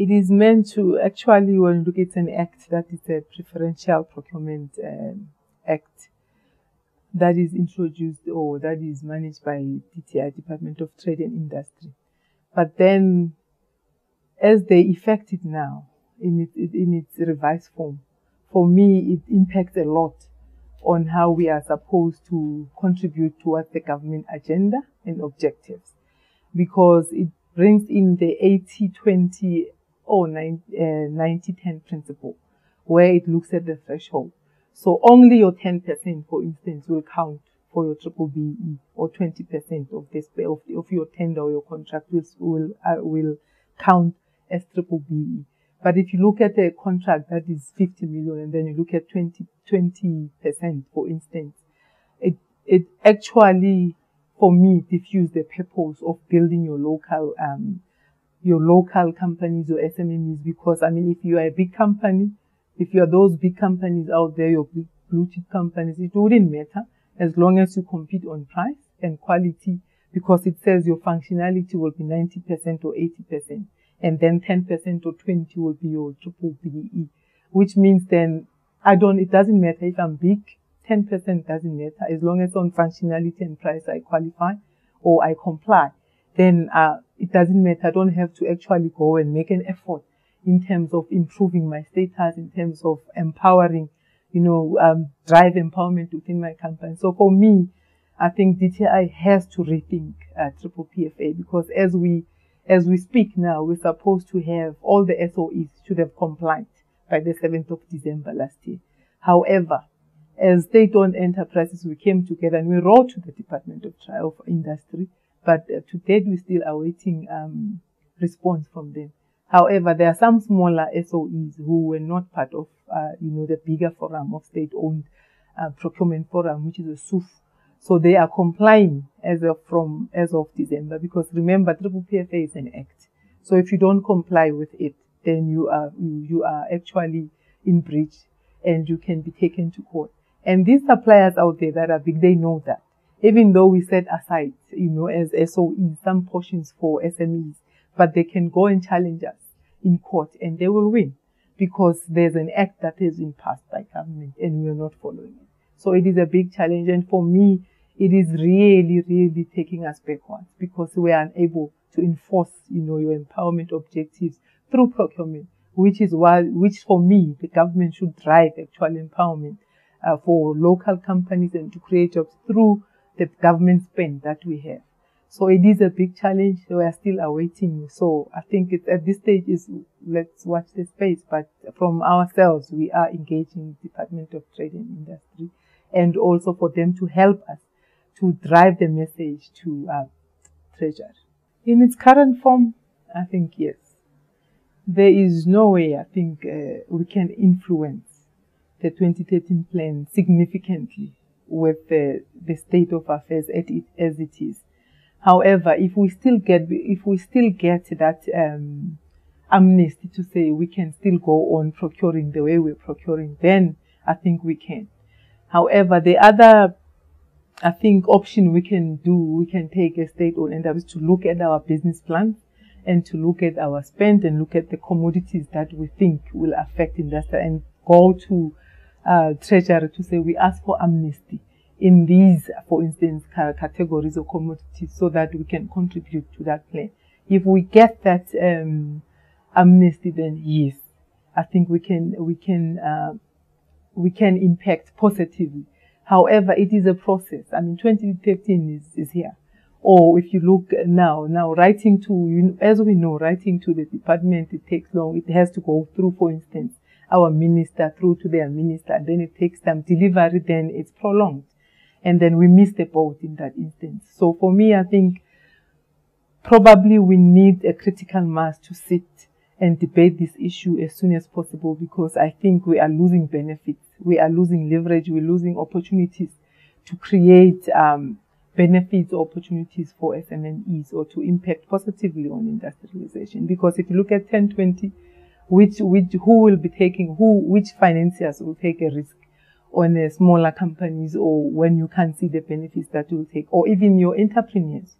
It is meant to actually, when you look at an act that is a preferential procurement um, act that is introduced or that is managed by DTI, Department of Trade and Industry. But then, as they effect it now in its, in its revised form, for me, it impacts a lot on how we are supposed to contribute towards the government agenda and objectives because it brings in the 80-20 or 90-10 uh, principle where it looks at the threshold. So only your 10%, for instance, will count for your triple BE or 20% of this of, of your tender or your contract will will, uh, will count as triple BE. But if you look at a contract that is 50 million and then you look at 20, 20%, for instance, it, it actually, for me, diffuse the purpose of building your local, um, your local companies your SMEs because, I mean, if you are a big company, if you are those big companies out there, your big blue chip companies, it wouldn't matter as long as you compete on price and quality because it says your functionality will be 90% or 80% and then 10% or 20 will be your triple BE, which means then I don't, it doesn't matter if I'm big, 10% doesn't matter. As long as on functionality and price I qualify or I comply, then uh, it doesn't matter. I don't have to actually go and make an effort in terms of improving my status, in terms of empowering, you know, um, drive empowerment within my company. So for me, I think DTI has to rethink uh, triple PFA because as we as we speak now, we're supposed to have all the SOEs should have complied by the 7th of December last year. However, as state-owned enterprises, we came together and we wrote to the Department of, trial of Industry, but uh, to date we're still awaiting um, response from them. However, there are some smaller SOEs who were not part of, uh, you know, the bigger forum of state-owned uh, procurement forum, which is a SUF so they are complying as of from as of December because remember triple PFA is an act. So if you don't comply with it, then you are you, you are actually in breach and you can be taken to court. And these suppliers out there that are big, they know that. Even though we set aside, you know, as SOE some portions for SMEs, but they can go and challenge us in court and they will win because there's an act that has been passed by government and we are not following it. So it is a big challenge. And for me, it is really, really taking us backwards because we are unable to enforce, you know, your empowerment objectives through procurement, which is why, which for me, the government should drive actual empowerment uh, for local companies and to create jobs through the government spend that we have. So it is a big challenge. We are still awaiting. So I think it's at this stage is let's watch the space. But from ourselves, we are engaging Department of Trade and Industry and also for them to help us to drive the message to uh, Treasury. In its current form, I think yes. There is no way I think uh, we can influence the 2013 plan significantly with the, the state of affairs it, as it is. However, if we still get if we still get that um, amnesty to say we can still go on procuring the way we're procuring, then I think we can. However, the other, I think, option we can do, we can take a state-owned enterprise to look at our business plan and to look at our spend and look at the commodities that we think will affect industry and go to uh, treasury to say we ask for amnesty in these, for instance, categories of commodities so that we can contribute to that plan. If we get that um, amnesty, then yes, I think we can we can uh, we can impact positively. However, it is a process. I mean, 2013 is, is here. Or if you look now, now writing to, as we know, writing to the department, it takes long. It has to go through, for instance, our minister through to their minister. Then it takes time. Delivery, then it's prolonged. And then we miss the boat in that instance. So for me, I think probably we need a critical mass to sit and debate this issue as soon as possible because I think we are losing benefits. We are losing leverage. We're losing opportunities to create um, benefits or opportunities for SMMEs or to impact positively on industrialization. Because if you look at 1020, which, which, who will be taking, who, which financiers will take a risk on a smaller companies or when you can't see the benefits that you will take, or even your entrepreneurs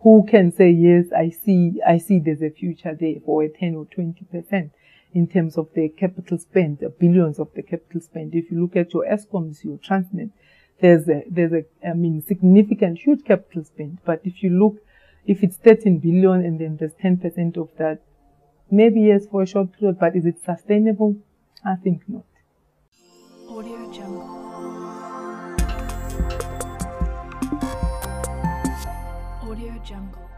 who can say yes, I see, I see there's a future there for a 10 or 20 percent in terms of the capital spend, the billions of the capital spend. If you look at your Eskoms, your Transnet, there's a, there's a, I mean, significant, huge capital spend. But if you look, if it's 13 billion and then there's 10% of that, Maybe yes for a short period, but is it sustainable? I think not. Audio Jungle. Audio Jungle.